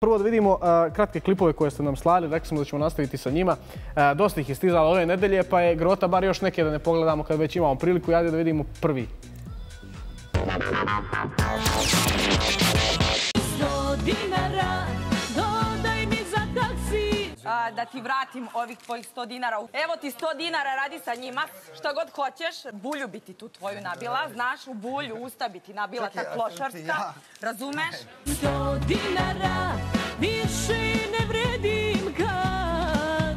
Prvo da vidimo kratke klipove koje ste nam slali, rekli smo da ćemo nastaviti sa njima. Dosta ih je stizalo ove nedelje, pa je grota bar još neke da ne pogledamo kad već imamo priliku. Jadje da vidimo prvi da ti vratim ovih tvojih 100 dinara. Evo ti 100 dinara, radi sa njima. Šta god hoćeš, bulju bi ti tu tvoju nabila. Znaš, u bulju usta bi ti nabila ta klošarska. Razumeš? 100 dinara, više ne vredim kad,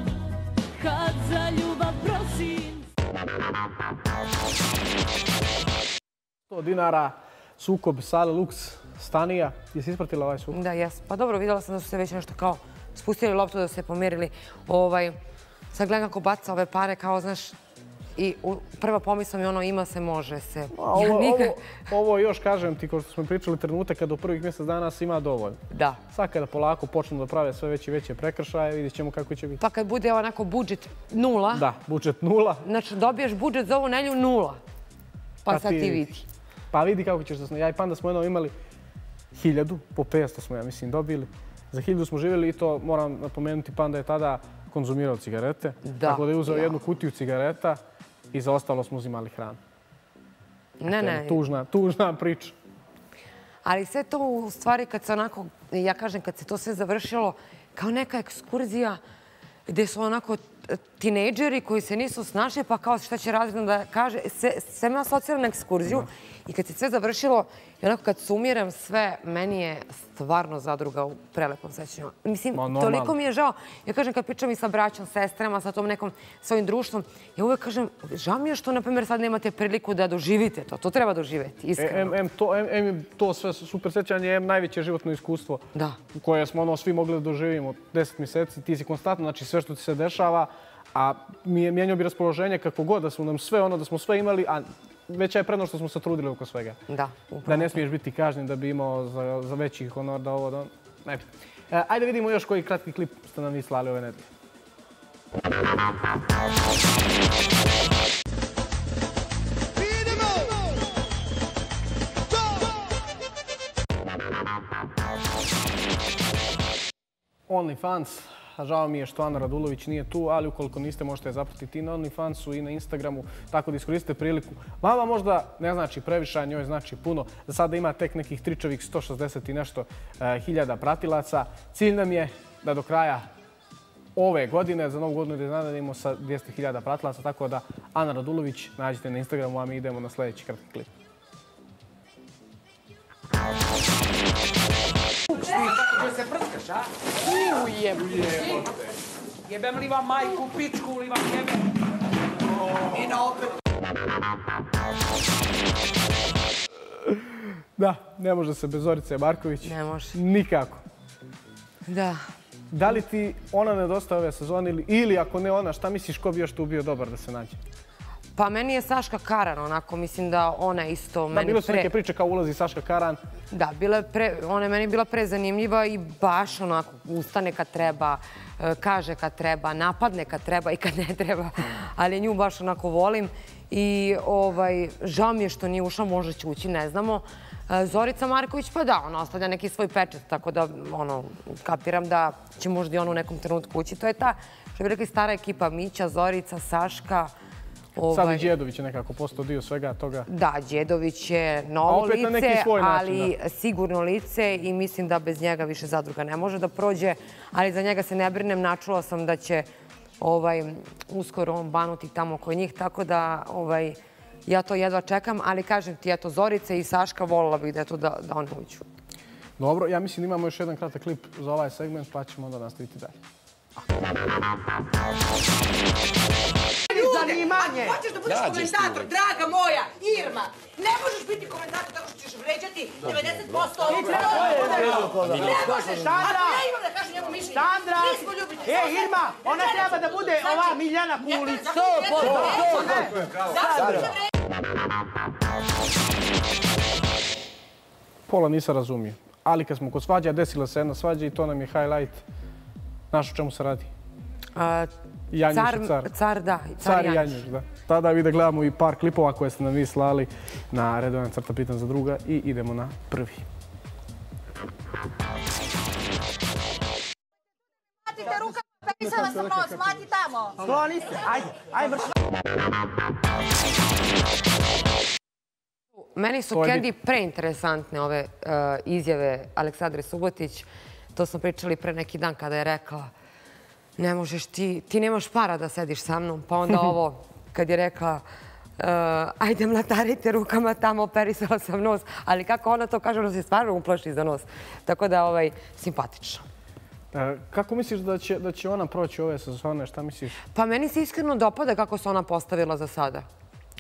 kad za ljubav prosim. 100 dinara, sukob, Sale Lux, Stanija. Jesi ispratila ovaj sukob? Da, jes. Pa dobro, vidjela sam da su se već nešto kao spustili loptu da se pomirili. Ovaj, sad gledam kako baca ove pare, kao, znaš, i prva pomisla mi ono ima se, može se. Ovo još kažem ti, kao što smo pričali trenutak kada u prvih mjesec dana se ima dovoljno. Da. Sad kada polako počnu da prave sve veće i veće prekršaje, vidjet ćemo kako će biti. Pa kad bude onako budžet nula. Da, budžet nula. Znači dobiješ budžet za ovu nelju nula. Pa, pa sad ti vidi. Pa vidi kako ćeš da smo. Ja i Panda smo jednom imali hiljadu, po 500 smo ja mislim dobili. Za hiljadu smo živjeli i to moram napomenuti, Panda je tada konzumirao cigarete. Tako da je uzeo jednu kutiju cigareta i za ostalo smo uzimali hranu. Ne, ne. Tužna, tužna priča. Ali sve to u stvari kad se onako, ja kažem, kad se to sve završilo, kao neka ekskurzija gdje su onako tinejdžeri koji se nisu snašli, pa kao šta će razredno da kaže, sve me asocira na ekskurziju. I kad se sve završilo, i onako kad sumiram sve, meni je stvarno zadruga u prelepom sećanju. Mislim, toliko mi je žao. Ja kažem, kad pričam i sa braćom, sestrama, sa tom nekom svojim društvom, ja uvek kažem, žao mi je što, na primjer, sad nemate priliku da doživite to. To treba doživeti, iskreno. Em je to sve super sećanje, em najveće životno iskustvo koje smo ono svi mogli da doživimo deset mjeseci. Ti si konstantno, znači sve što ti se dešava, a mijenio bi raspoloženje kako god da smo nam sve ono, da smo sve imali, a veća je prednost što smo se trudili oko svega. Da, upravo. Da ne smiješ biti kažnjen da bi imao za, za veći honor da ovo... Da... Ne. E, ajde vidimo još koji kratki klip ste nam vi slali ove nedelje. OnlyFans, Žao mi je što Ana Radulović nije tu, ali ukoliko niste, možete je zapratiti i na OnlyFansu i na Instagramu, tako da iskoristite priliku. Vama možda ne znači previše, a njoj znači puno. Za sada ima tek nekih tričevih 160 i nešto e, hiljada pratilaca. Cilj nam je da do kraja ove godine, za novu godinu da iznadadimo sa 200.000 pratilaca, tako da Ana Radulović nađite na Instagramu, a mi idemo na sljedeći kratki klip. Kako se prskaš, a? Ujem. Jebem li vam majku, pičku li vam jebem? I na opet. Da, ne može se bez Zorice Marković. Ne može. Nikako. Da. Da li ti ona nedostaje ove sezone ili ako ne ona, šta misliš ko bi još tu bio dobar da se nađe? Pa meni je Saška Karan, onako, mislim da ona isto meni pre... Da, bilo su neke priče kao ulazi Saška Karan. Da, ona je meni bila prezanimljiva i baš onako ustane kad treba, e, kaže kad treba, napadne kad treba i kad ne treba. Ali nju baš onako volim i ovaj, žao mi je što nije ušla, možda će ući, ne znamo. E, Zorica Marković, pa da, ona ostavlja neki svoj pečet, tako da ono, kapiram da će možda i on u nekom trenutku ući. To je ta, što bi rekli, stara ekipa Mića, Zorica, Saška, Sad i ovaj, Đedović je nekako postao dio svega toga. Da, Đedović je novo lice, ali sigurno lice i mislim da bez njega više zadruga ne može da prođe, ali za njega se ne brinem. Načula sam da će ovaj, uskoro on banuti tamo oko njih, tako da ovaj, ja to jedva čekam, ali kažem ti, eto, Zorice i Saška volila bih da, da, da oni uđu. Dobro, ja mislim da imamo još jedan kratak klip za ovaj segment, pa ćemo onda nastaviti dalje zanimanje. Ako hoćeš da budeš komentator, draga moja, Irma, ne možeš biti komentator tako što ćeš vređati 90% ovog Ne možeš. Sandra! Ako ja imam da kažem njemu mišljenje, Sandra! E, Irma, ona treba da bude ova Miljana Kulić. To, to, Sandra! Pola nisam razumio. Ali kad smo kod svađa, desila se jedna svađa i to nam je highlight. Znaš o čemu se radi? Janjuš car. Car, da. Car Janjuš, da. Tada vi da gledamo i par klipova koje ste nam vi slali na redovan crta pitan za druga i idemo na prvi. Udarite rukama, perisala sam nos, mlati tamo. Skloni se, ajde, ajde brzo. Meni su Candy preinteresantne ove uh, izjave Aleksandre Subotić. To smo pričali pre neki dan kada je rekla ne možeš ti, ti nemaš para da sediš sa mnom. Pa onda ovo, kad je rekla uh, ajde mlatarite rukama tamo, operisala sam nos. Ali kako ona to kaže, ona se stvarno uplaši za nos. Tako da, ovaj, simpatično. E, Kako misliš da će, da će ona proći ove sezone? Šta misliš? Pa meni se iskreno dopada kako se ona postavila za sada.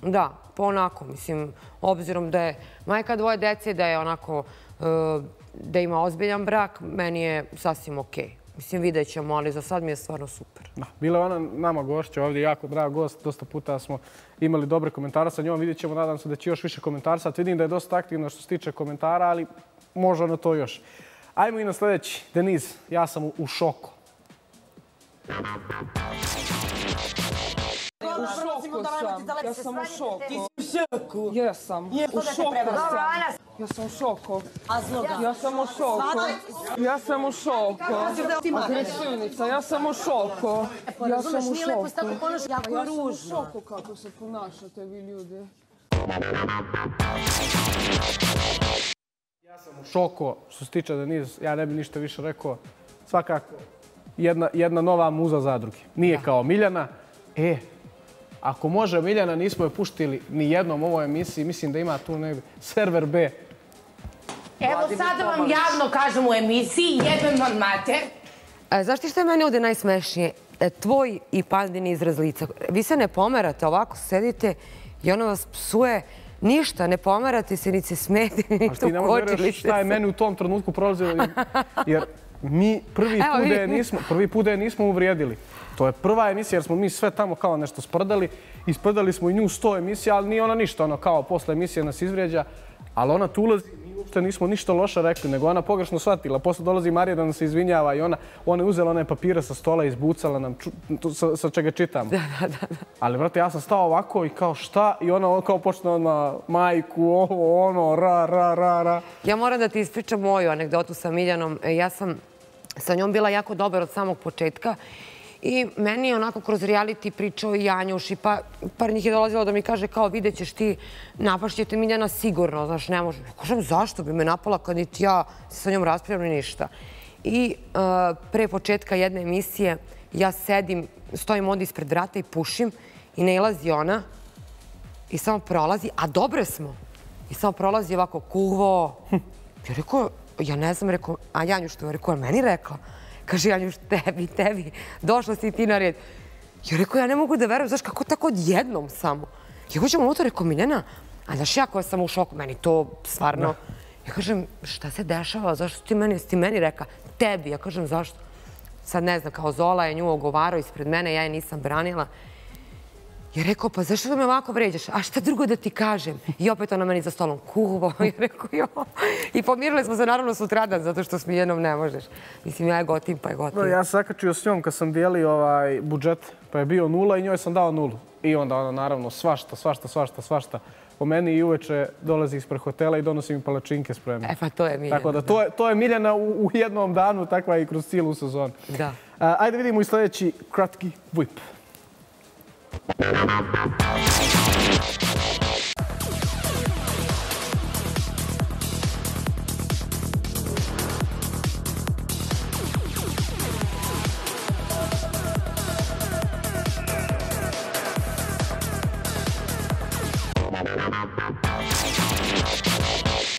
Da, pa onako, mislim, obzirom da je majka dvoje dece, da je onako, e, da ima ozbiljan brak, meni je sasvim okej. Mislim, vidjet ćemo, ali za sad mi je stvarno super. Da, bila je ona nama gošća ovdje, jako drag gost. Dosta puta smo imali dobre komentare sa njom. Vidjet ćemo, nadam se da će još više komentara. Sad vidim da je dosta aktivna što se tiče komentara, ali može na to još. Ajmo i na sljedeći. Deniz, ja sam u- u šoku. U šoku sam. Ja sam u šoku. šoku. Jesam. U šoku sam. Ja sam u šoku. Ja sam u šoku. Ja sam u šoku. Agresivnica, ja sam u šoku. Ja sam u šoku. Ja sam u šoku kako se ponašate vi ljudi. u šoku. Što se tiče Deniz, ja ne bi ništa više rekao. Svakako, jedna, jedna nova muza zadruge. Nije kao Miljana. E, ako može Miljana, nismo je puštili ni jednom u ovoj emisiji. Mislim da ima tu negdje server B. Evo sada vam javno kažem u emisiji, jebem vam mater. E, znaš ti što je meni ovdje najsmešnije? E, tvoj i pandin izraz lica. Vi se ne pomerate, ovako sedite i ono vas psuje. Ništa, ne pomerate se, ni se smete, ni ti ne možeš vjeruješ šta je meni u tom trenutku prolazilo. jer- mi prvi put, da je nismo, prvi put da je nismo uvrijedili. To je prva emisija jer smo mi sve tamo kao nešto sprdali. Isprdali smo i nju sto emisija, ali nije ona ništa. Ono kao posle emisije nas izvrijeđa. Ali ona tu ulazi, uopšte nismo ništa loše rekli, nego ona pogrešno shvatila. Posle dolazi Marija da nam se izvinjava i ona, ona je uzela one papire sa stola i izbucala nam ču, to, sa, sa čega čitamo. Da, da, da. Ali, brate, ja sam stao ovako i kao šta? I ona kao počne odmah majku, ovo, ono, ra, ra, ra, ra. Ja moram da ti ispričam moju anegdotu sa Miljanom. E, Ja sam sa njom bila jako dobar od samog početka i meni je onako kroz reality pričao i Janjuš i pa, par njih je dolazilo da mi kaže kao vidjet ćeš ti, napašćete Miljana sigurno, znaš, ne može. Ja kažem zašto bi me napala kad niti ja se sa njom raspravljam ni ništa. I uh, pre početka jedne emisije ja sedim, stojim ovdje ispred vrata i pušim i ne ilazi ona i samo prolazi, a dobre smo. I samo prolazi ovako, kuvo. Ja rekao, ja ne znam, rekao, a Janju što je rekao, je meni rekla? Kaže, Janjuš, tebi, tebi, došla si ti na red. Ja rekao, ja ne mogu da verujem, znaš, kako tako odjednom samo. Ja uđem unutra, rekao, Miljana, a znaš, ja koja sam u šoku, meni to stvarno... Ja kažem, šta se dešava, zašto ti meni, ti meni reka, tebi, ja kažem, zašto? Sad ne znam, kao Zola je nju ogovarao ispred mene, ja je nisam branila. Je rekao, pa zašto da me ovako vređaš? A šta drugo da ti kažem? I opet ona meni za stolom, kuvo. Je rekao, jo. I pomirili smo se naravno sutradan, zato što s Miljenom ne možeš. Mislim, ja je gotim, pa je gotim. No, ja sam zakačio s njom kad sam dijelio ovaj budžet, pa je bio nula i njoj sam dao nulu. I onda ona naravno svašta, svašta, svašta, svašta. Po meni i uveče dolazi ispred hotela i donosi mi palačinke spremne. E, pa to je Miljana. Tako da to je, to je Miljana u, u jednom danu, takva i kroz cijelu sezonu. Da. A, ajde vidimo i sljedeći kratki whip. Thank you.